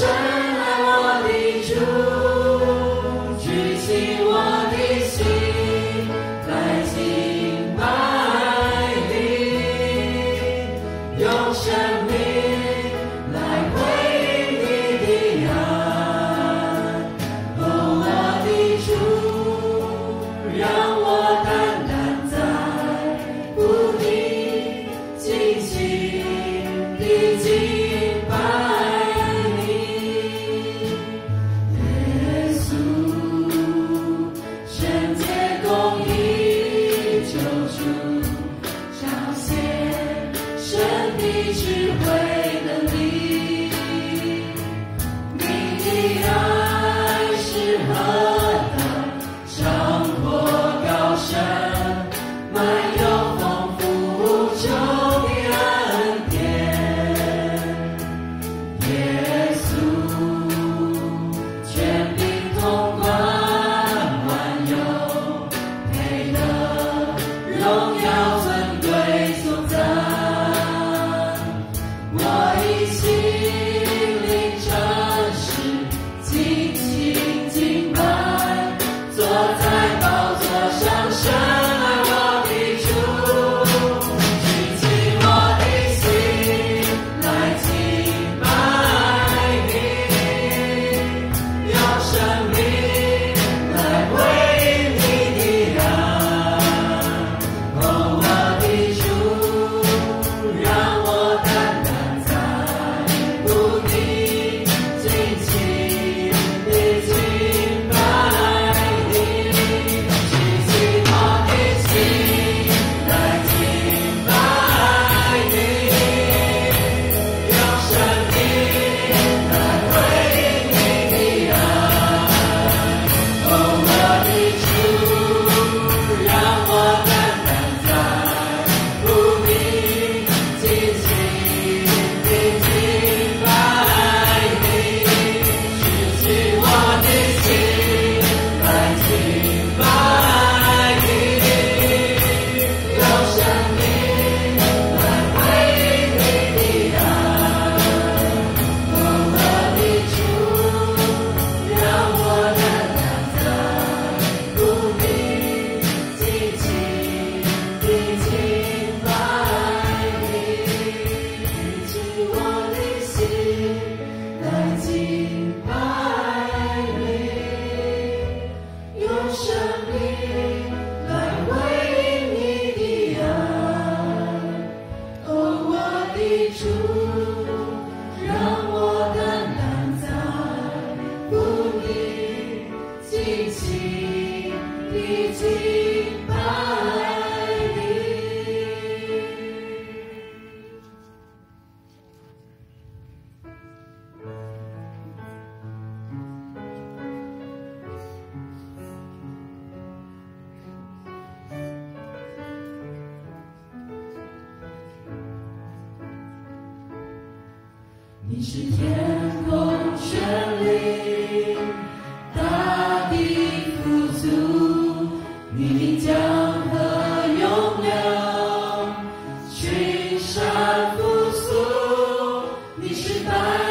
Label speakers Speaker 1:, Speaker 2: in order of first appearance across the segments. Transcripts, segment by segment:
Speaker 1: shine. 你是天空绚丽，大地富足，你的江河涌流，群山复苏。你是白。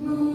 Speaker 1: moon.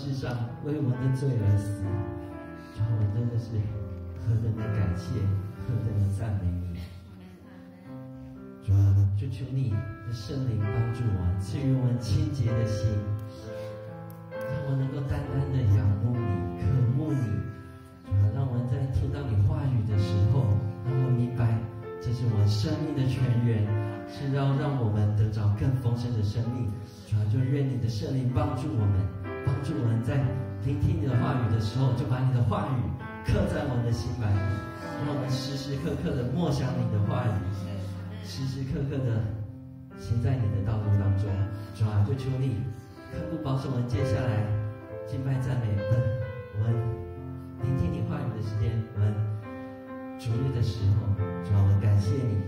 Speaker 1: 世上为我们的罪而死。主啊，我真的是何等的感谢，何等的赞美你。主啊，就求你的圣灵帮助我，赐予我们清洁的心，让我能够单单的仰慕你、渴慕你。主啊，让我们在听到你话语的时候，让我明白这是我生命的泉源，是要让我们得着更丰盛的生命。主啊，就愿你的圣灵帮助我们，帮助我们在聆听你的话语的时候，就把你的话语刻在我们的心板里，让我们时时刻刻的默想你的话语。时时刻刻的行在你的道路当中，主啊，就求你看顾保守我们接下来敬拜赞美们，我们聆听你话语的时间，我们主日的时候，主啊，我们感谢你，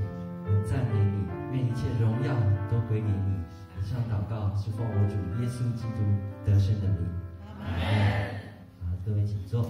Speaker 1: 我们赞美你，愿一切荣耀都归给你。以上祷告是奉我主耶稣基督得胜的名。阿门。好，各位请坐。